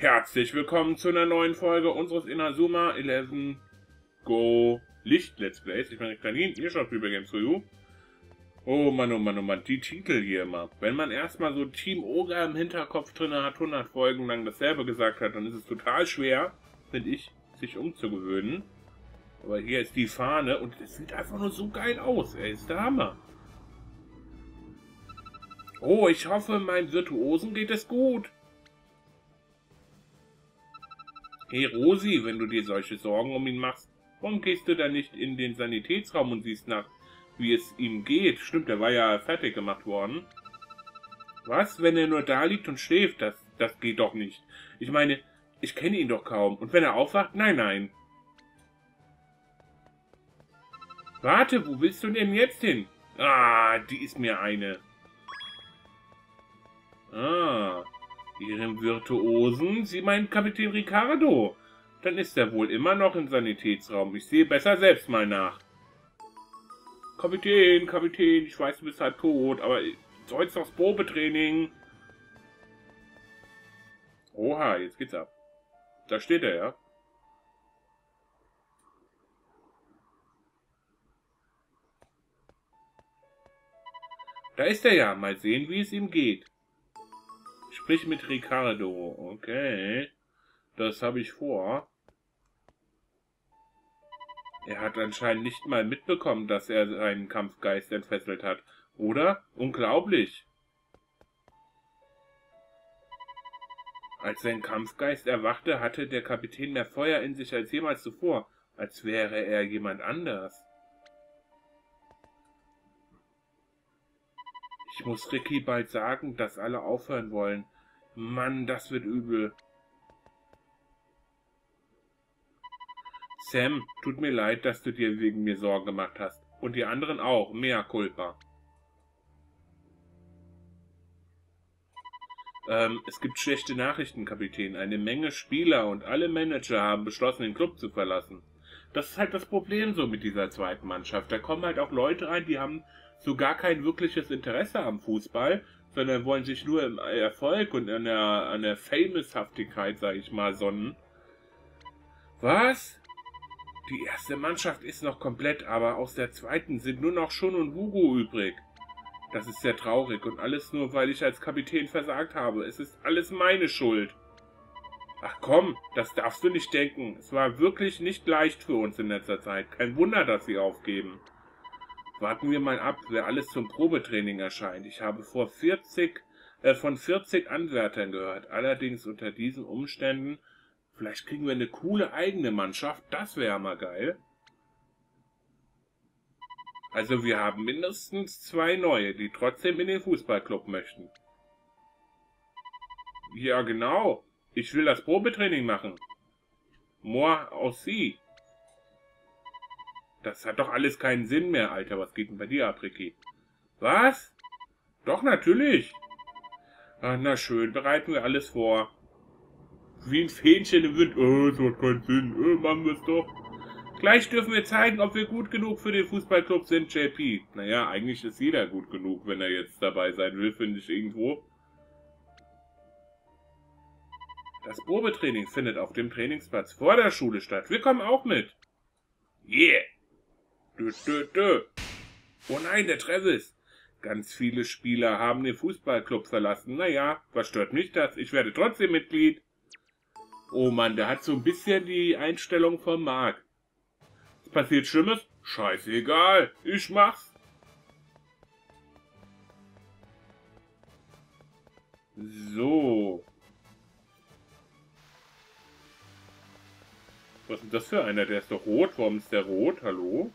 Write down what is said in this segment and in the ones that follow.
Herzlich willkommen zu einer neuen Folge unseres Inazuma 11 Go Licht Let's Plays. Ich meine, Kanin, ihr schaut Video Games for You. Oh Mann, oh Mann, oh Mann, die Titel hier immer. Wenn man erstmal so Team Oga im Hinterkopf drin hat, 100 Folgen lang dasselbe gesagt hat, dann ist es total schwer, finde ich, sich umzugewöhnen. Aber hier ist die Fahne und es sieht einfach nur so geil aus. Er ist der Hammer. Oh, ich hoffe, meinem Virtuosen geht es gut. Hey Rosi, wenn du dir solche Sorgen um ihn machst, warum gehst du dann nicht in den Sanitätsraum und siehst nach, wie es ihm geht? Stimmt, er war ja fertig gemacht worden. Was, wenn er nur da liegt und schläft? Das, das geht doch nicht. Ich meine, ich kenne ihn doch kaum. Und wenn er aufwacht? Nein, nein. Warte, wo willst du denn jetzt hin? Ah, die ist mir eine. Ah, Ihrem Virtuosen? Sie meinen Kapitän Ricardo. Dann ist er wohl immer noch im Sanitätsraum. Ich sehe besser selbst mal nach. Kapitän, Kapitän, ich weiß, du bist halt tot, aber soll's aufs Probetraining. Oha, jetzt geht's ab. Da steht er, ja. Da ist er ja. Mal sehen, wie es ihm geht. Sprich mit Ricardo. Okay. Das habe ich vor. Er hat anscheinend nicht mal mitbekommen, dass er seinen Kampfgeist entfesselt hat. Oder? Unglaublich. Als sein Kampfgeist erwachte, hatte der Kapitän mehr Feuer in sich als jemals zuvor, als wäre er jemand anders. Ich muss Ricky bald sagen, dass alle aufhören wollen. Mann, das wird übel. Sam, tut mir leid, dass du dir wegen mir Sorgen gemacht hast. Und die anderen auch. Mehr Culpa. Ähm, es gibt schlechte Nachrichten, Kapitän. Eine Menge Spieler und alle Manager haben beschlossen, den Club zu verlassen. Das ist halt das Problem so mit dieser zweiten Mannschaft. Da kommen halt auch Leute rein, die haben so gar kein wirkliches Interesse am Fußball, sondern wollen sich nur im Erfolg und an der, an der Famoushaftigkeit, sag ich mal, sonnen. Was? Die erste Mannschaft ist noch komplett, aber aus der zweiten sind nur noch Shun und Hugo übrig. Das ist sehr traurig und alles nur, weil ich als Kapitän versagt habe. Es ist alles meine Schuld. Ach komm, das darfst du nicht denken. Es war wirklich nicht leicht für uns in letzter Zeit. Kein Wunder, dass sie aufgeben. Warten wir mal ab, wer alles zum Probetraining erscheint. Ich habe vor 40, äh, von 40 Anwärtern gehört. Allerdings unter diesen Umständen, vielleicht kriegen wir eine coole eigene Mannschaft. Das wäre mal geil. Also wir haben mindestens zwei neue, die trotzdem in den Fußballclub möchten. Ja, genau. Ich will das Probetraining machen. Moi aussi. Das hat doch alles keinen Sinn mehr, Alter. Was geht denn bei dir ab, Ricky? Was? Doch, natürlich. Ach, na schön, bereiten wir alles vor. Wie ein Fähnchen im Wind. Oh, es hat keinen Sinn. Oh, machen wir es doch. Gleich dürfen wir zeigen, ob wir gut genug für den Fußballclub sind, JP. Naja, eigentlich ist jeder gut genug, wenn er jetzt dabei sein will, finde ich irgendwo. Das Probetraining findet auf dem Trainingsplatz vor der Schule statt. Wir kommen auch mit. Yeah! Dö, dö, dö. Oh nein, der Travis. Ganz viele Spieler haben den Fußballclub verlassen. Naja, was stört mich das? Ich werde trotzdem Mitglied. Oh Mann, der hat so ein bisschen die Einstellung von Mark. Es passiert Schlimmes? Scheißegal, ich mach's. So. Was ist das für einer? Der ist doch rot. Warum ist der rot? Hallo?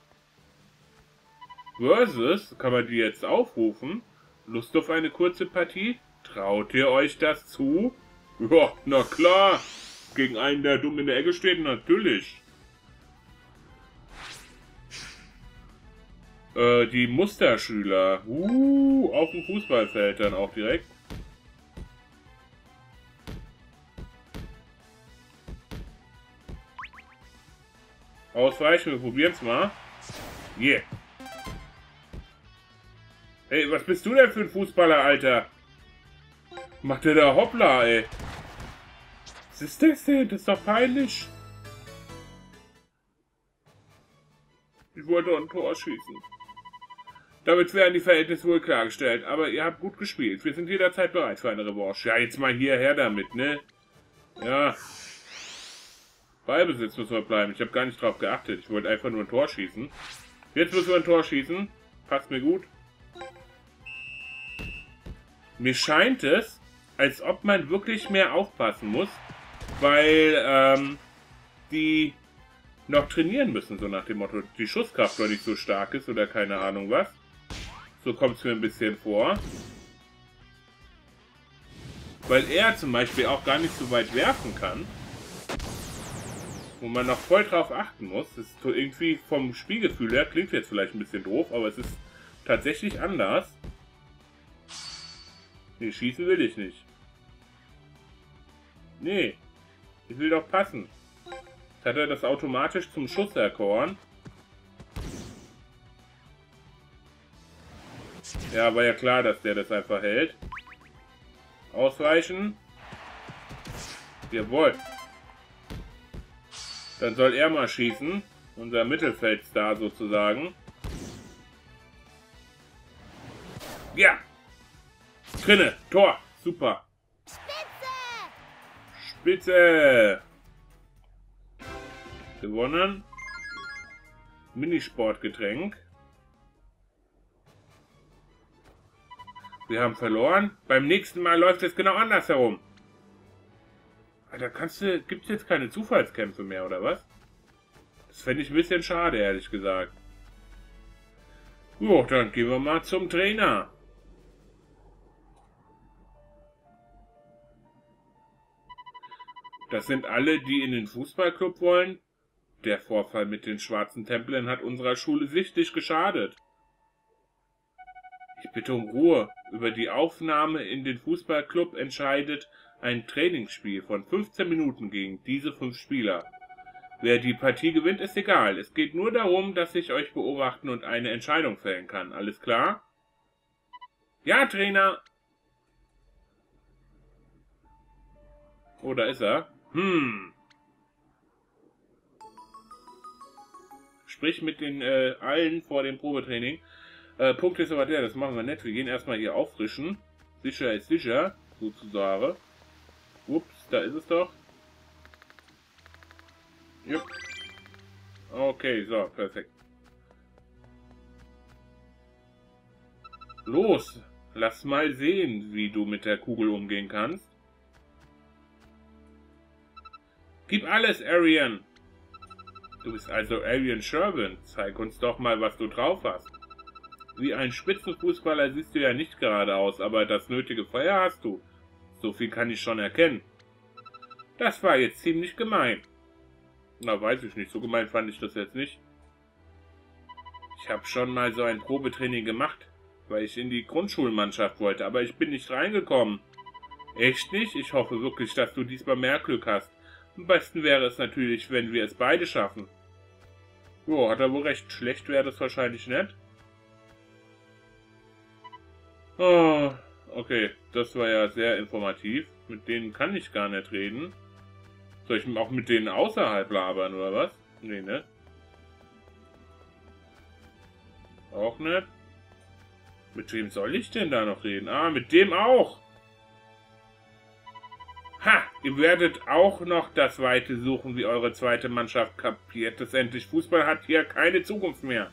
Versus, kann man die jetzt aufrufen? Lust auf eine kurze Partie? Traut ihr euch das zu? Ja, na klar. Gegen einen, der dumm in der Ecke steht, natürlich. Äh, die Musterschüler. Uh, auf dem Fußballfeld dann auch direkt. Ausweichen, wir probieren es mal. Yeah. Ey, was bist du denn für ein Fußballer, Alter? Macht der da hoppla, ey. ist das denn? Das ist doch peinlich. Ich wollte ein Tor schießen. Damit werden die Verhältnisse wohl klargestellt, aber ihr habt gut gespielt. Wir sind jederzeit bereit für eine Revanche. Ja, jetzt mal hierher damit, ne? Ja. Ballbesitz muss wir bleiben. Ich habe gar nicht drauf geachtet. Ich wollte einfach nur ein Tor schießen. Jetzt müssen wir ein Tor schießen. Passt mir gut. Mir scheint es, als ob man wirklich mehr aufpassen muss, weil ähm, die noch trainieren müssen, so nach dem Motto, die Schusskraft noch nicht so stark ist oder keine Ahnung was. So kommt es mir ein bisschen vor. Weil er zum Beispiel auch gar nicht so weit werfen kann. Wo man noch voll drauf achten muss. Das ist irgendwie vom Spielgefühl her, klingt jetzt vielleicht ein bisschen doof, aber es ist tatsächlich anders. Nee, schießen will ich nicht. Nee. Ich will doch passen. Jetzt hat er das automatisch zum Schuss erkoren. Ja, war ja klar, dass der das einfach hält. Ausweichen. Jawohl. Dann soll er mal schießen. Unser Mittelfeldstar sozusagen. Drinne. Tor. Super. Spitze. Spitze. Gewonnen. Minisportgetränk. Wir haben verloren. Beim nächsten Mal läuft es genau andersherum. Da kannst du. Gibt es jetzt keine Zufallskämpfe mehr, oder was? Das fände ich ein bisschen schade, ehrlich gesagt. Jo, dann gehen wir mal zum Trainer. Das sind alle, die in den Fußballclub wollen. Der Vorfall mit den schwarzen Tempeln hat unserer Schule sichtlich geschadet. Ich bitte um Ruhe. Über die Aufnahme in den Fußballclub entscheidet ein Trainingsspiel von 15 Minuten gegen diese fünf Spieler. Wer die Partie gewinnt, ist egal. Es geht nur darum, dass ich euch beobachten und eine Entscheidung fällen kann. Alles klar? Ja, Trainer. Oh, da ist er. Hm. Sprich mit den äh, allen vor dem Probetraining. Äh, Punkt ist aber der, das machen wir nicht. Wir gehen erstmal hier auffrischen. Sicher ist sicher, sozusagen. Ups, da ist es doch. Jupp. Okay, so, perfekt. Los, lass mal sehen, wie du mit der Kugel umgehen kannst. Gib alles, Arian. Du bist also Arian Sherwin. Zeig uns doch mal, was du drauf hast. Wie ein Spitzenfußballer siehst du ja nicht gerade aus, aber das nötige Feuer hast du. So viel kann ich schon erkennen. Das war jetzt ziemlich gemein. Na, weiß ich nicht. So gemein fand ich das jetzt nicht. Ich habe schon mal so ein Probetraining gemacht, weil ich in die Grundschulmannschaft wollte, aber ich bin nicht reingekommen. Echt nicht? Ich hoffe wirklich, dass du diesmal mehr Glück hast. Am besten wäre es natürlich, wenn wir es beide schaffen. Jo, hat er wohl recht. Schlecht wäre das wahrscheinlich nicht. Oh, okay, das war ja sehr informativ. Mit denen kann ich gar nicht reden. Soll ich auch mit denen außerhalb labern, oder was? Nee, ne? Auch nicht. Mit wem soll ich denn da noch reden? Ah, mit dem auch. Ihr werdet auch noch das Weite suchen, wie eure zweite Mannschaft kapiert. Das endlich Fußball hat hier keine Zukunft mehr.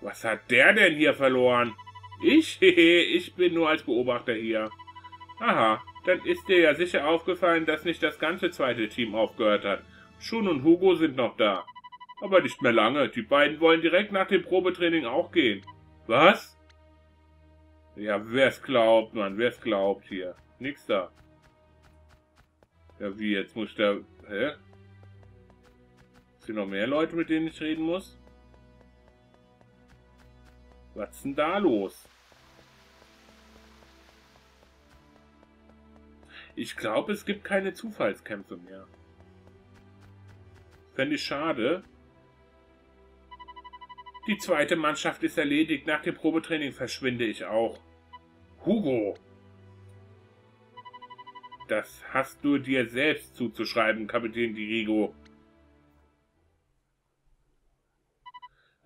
Was hat der denn hier verloren? Ich? ich bin nur als Beobachter hier. Aha, dann ist dir ja sicher aufgefallen, dass nicht das ganze zweite Team aufgehört hat. Schun und Hugo sind noch da. Aber nicht mehr lange. Die beiden wollen direkt nach dem Probetraining auch gehen. Was? Ja, wer's glaubt, Mann. Wer's glaubt hier. Nix da. Ja, wie, jetzt muss der... Hä? Sind noch mehr Leute, mit denen ich reden muss? Was ist denn da los? Ich glaube, es gibt keine Zufallskämpfe mehr. Fände ich schade. Die zweite Mannschaft ist erledigt. Nach dem Probetraining verschwinde ich auch. Hugo! Das hast du dir selbst zuzuschreiben, Kapitän Dirigo.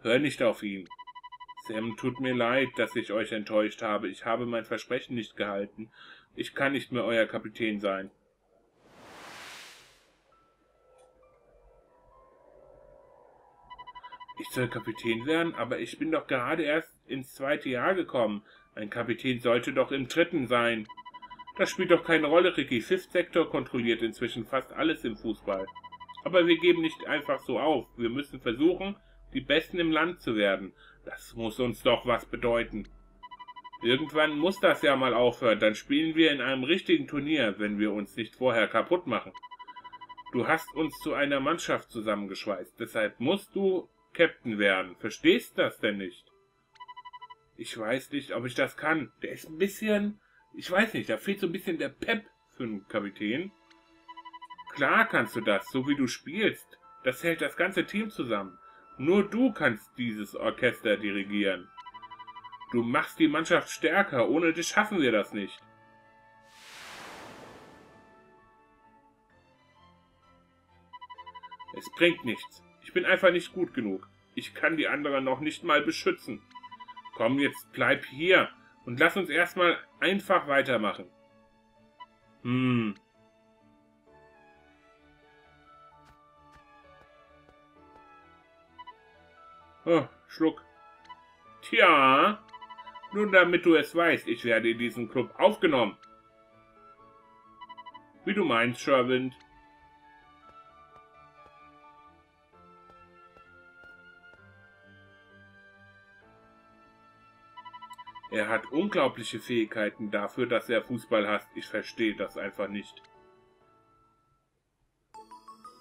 Hör nicht auf ihn. Sam, tut mir leid, dass ich euch enttäuscht habe. Ich habe mein Versprechen nicht gehalten. Ich kann nicht mehr euer Kapitän sein. Ich soll Kapitän werden, aber ich bin doch gerade erst ins zweite Jahr gekommen. Ein Kapitän sollte doch im dritten sein. Das spielt doch keine Rolle, Ricky. Fifth Sector kontrolliert inzwischen fast alles im Fußball. Aber wir geben nicht einfach so auf. Wir müssen versuchen, die Besten im Land zu werden. Das muss uns doch was bedeuten. Irgendwann muss das ja mal aufhören. Dann spielen wir in einem richtigen Turnier, wenn wir uns nicht vorher kaputt machen. Du hast uns zu einer Mannschaft zusammengeschweißt. Deshalb musst du Captain werden. Verstehst das denn nicht? Ich weiß nicht, ob ich das kann. Der ist ein bisschen... Ich weiß nicht, da fehlt so ein bisschen der Pep für einen Kapitän. Klar kannst du das, so wie du spielst. Das hält das ganze Team zusammen. Nur du kannst dieses Orchester dirigieren. Du machst die Mannschaft stärker. Ohne dich schaffen wir das nicht. Es bringt nichts. Ich bin einfach nicht gut genug. Ich kann die anderen noch nicht mal beschützen. Komm, jetzt bleib hier und lass uns erstmal einfach weitermachen. Hm. Oh, Schluck. Tja, nur damit du es weißt, ich werde in diesen Club aufgenommen. Wie du meinst, Sherwind. Er hat unglaubliche Fähigkeiten dafür, dass er Fußball hasst. Ich verstehe das einfach nicht.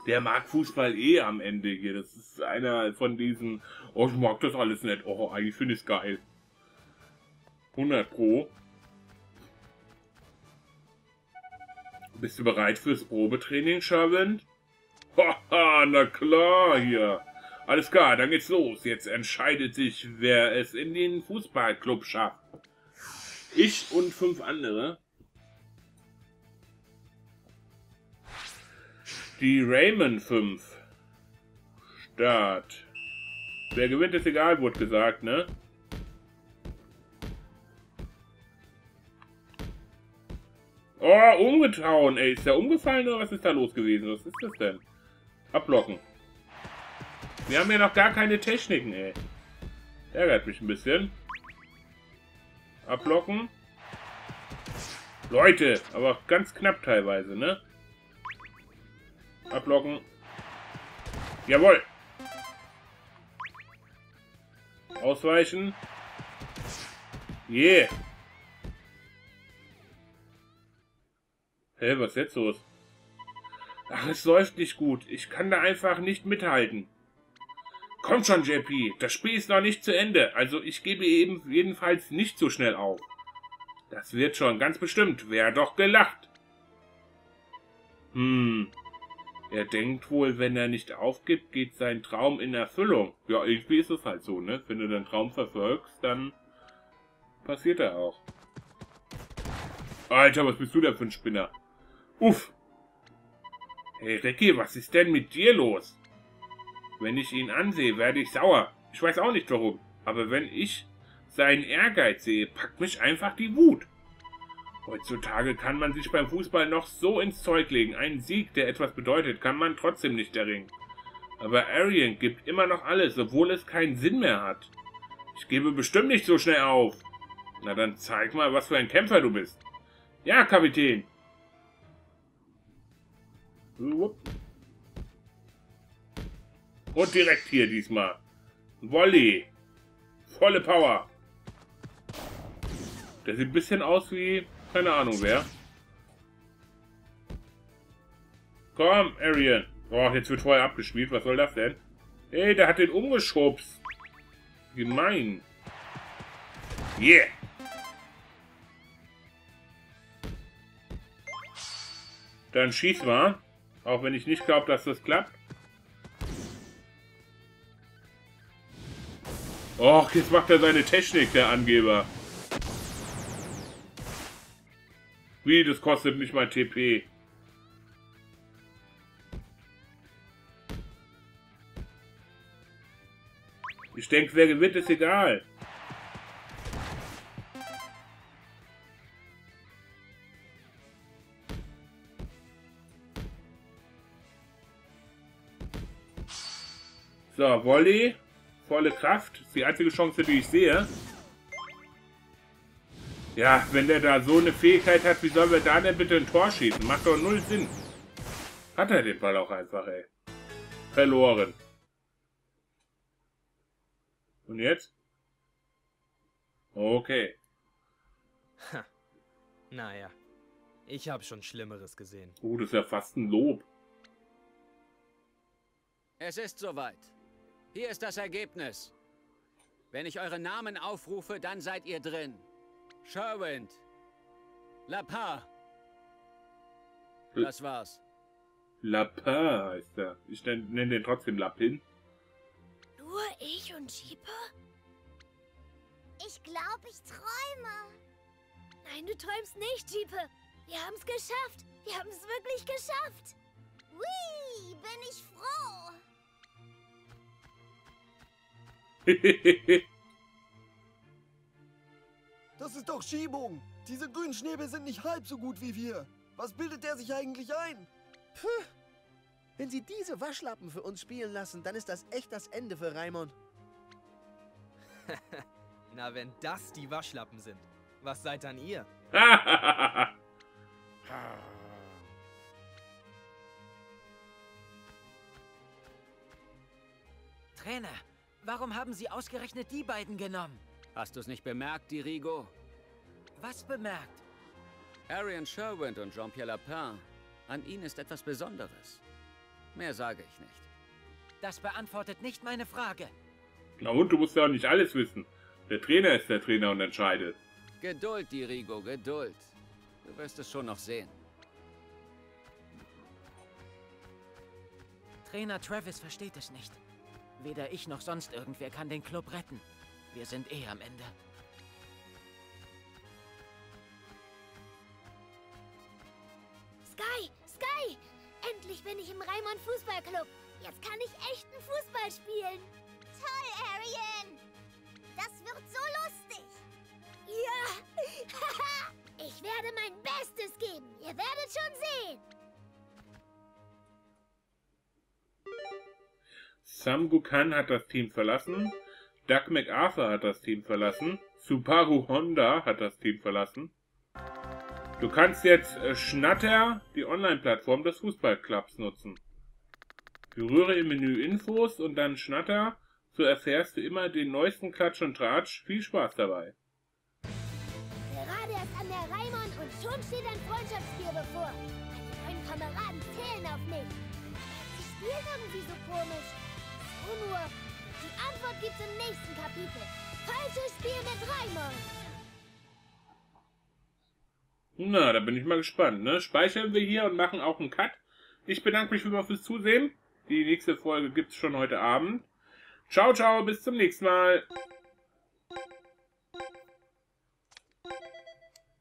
Der mag Fußball eh am Ende hier. Das ist einer von diesen, oh, ich mag das alles nicht. Oh, eigentlich finde ich es geil. 100 Pro. Bist du bereit fürs Probetraining, Sherwind? Haha, na klar hier. Alles klar, dann geht's los. Jetzt entscheidet sich, wer es in den Fußballclub schafft. Ich und fünf andere. Die Raymond 5. Start. Wer gewinnt, ist egal, wurde gesagt, ne? Oh, umgetauen, ey. Ist der umgefallen oder was ist da los gewesen? Was ist das denn? Ablocken. Wir haben ja noch gar keine Techniken, ey. Ärgert mich ein bisschen. Ablocken. Leute, aber ganz knapp teilweise, ne? Ablocken. Jawohl. Ausweichen. Yeah. Hä, was ist jetzt los? Ach, es läuft nicht gut. Ich kann da einfach nicht mithalten. Komm schon, JP. Das Spiel ist noch nicht zu Ende. Also ich gebe eben jedenfalls nicht so schnell auf. Das wird schon, ganz bestimmt. Wer doch gelacht. Hm. Er denkt wohl, wenn er nicht aufgibt, geht sein Traum in Erfüllung. Ja, irgendwie ist es halt so, ne? Wenn du deinen Traum verfolgst, dann passiert er auch. Alter, was bist du denn für ein Spinner? Uff. Hey, Ricky, was ist denn mit dir los? Wenn ich ihn ansehe, werde ich sauer. Ich weiß auch nicht warum. Aber wenn ich seinen Ehrgeiz sehe, packt mich einfach die Wut. Heutzutage kann man sich beim Fußball noch so ins Zeug legen. Einen Sieg, der etwas bedeutet, kann man trotzdem nicht erringen. Aber Arian gibt immer noch alles, obwohl es keinen Sinn mehr hat. Ich gebe bestimmt nicht so schnell auf. Na dann zeig mal, was für ein Kämpfer du bist. Ja, Kapitän. Und direkt hier diesmal. Volley. Volle Power. Der sieht ein bisschen aus wie keine Ahnung wer. Komm, Arian. Boah, jetzt wird vorher abgespielt. Was soll das denn? Ey, der hat den umgeschubst. Gemein. Yeah. Dann schieß mal. Auch wenn ich nicht glaube, dass das klappt. Och, jetzt macht er seine Technik, der Angeber. Wie, das kostet nicht mal TP. Ich denke, wer gewinnt, ist egal. So, Volley. Volle Kraft. Das ist die einzige Chance, die ich sehe. Ja, wenn der da so eine Fähigkeit hat, wie sollen wir da denn bitte ein Tor schießen? Macht doch null Sinn. Hat er den Ball auch einfach, ey. Verloren. Und jetzt? Okay. Ha. Naja, ich habe schon Schlimmeres gesehen. Oh, das ist ja fast ein Lob. Es ist soweit. Hier ist das Ergebnis. Wenn ich eure Namen aufrufe, dann seid ihr drin. Sherwind. Lapin. Das war's. Lapin heißt er. Ich nenne den trotzdem Lapin. Nur ich und Jeeper? Ich glaube, ich träume. Nein, du träumst nicht, Jeeper. Wir haben es geschafft. Wir haben es wirklich geschafft. Hui, bin ich froh. Das ist doch Schiebung. Diese grünen Schnäbel sind nicht halb so gut wie wir. Was bildet der sich eigentlich ein? Puh. Wenn Sie diese Waschlappen für uns spielen lassen, dann ist das echt das Ende für Raimund. Na, wenn das die Waschlappen sind, was seid dann ihr? Trainer, warum haben Sie ausgerechnet die beiden genommen? Hast du es nicht bemerkt, Dirigo? Was bemerkt? Arian Sherwind und Jean-Pierre Lapin. An ihnen ist etwas Besonderes. Mehr sage ich nicht. Das beantwortet nicht meine Frage. Na und, du musst ja auch nicht alles wissen. Der Trainer ist der Trainer und entscheidet. Geduld, Dirigo, Geduld. Du wirst es schon noch sehen. Trainer Travis versteht es nicht. Weder ich noch sonst irgendwer kann den Club retten. Wir sind eh am Ende. Sky, Sky! Endlich bin ich im Raimond Fußballclub. Jetzt kann ich echten Fußball spielen. Toll, Arian! Das wird so lustig. Ja! ich werde mein Bestes geben. Ihr werdet schon sehen. Sam Buchan hat das Team verlassen. Doug MacArthur hat das Team verlassen. Subaru Honda hat das Team verlassen. Du kannst jetzt äh, Schnatter, die Online-Plattform des Fußballclubs, nutzen. Berühre im Menü Infos und dann Schnatter, so erfährst du immer den neuesten Klatsch und Tratsch. Viel Spaß dabei. Gerade erst an der Raimond und schon steht ein Freundschaftsspiel bevor. Meine Kameraden zählen auf mich. Sie spielen irgendwie so komisch. Nur. Die Antwort gibt's im nächsten Kapitel. Falsches Spiel mit Raimond. Na, da bin ich mal gespannt. Ne? Speichern wir hier und machen auch einen Cut. Ich bedanke mich wieder fürs Zusehen. Die nächste Folge gibt's schon heute Abend. Ciao, ciao, bis zum nächsten Mal.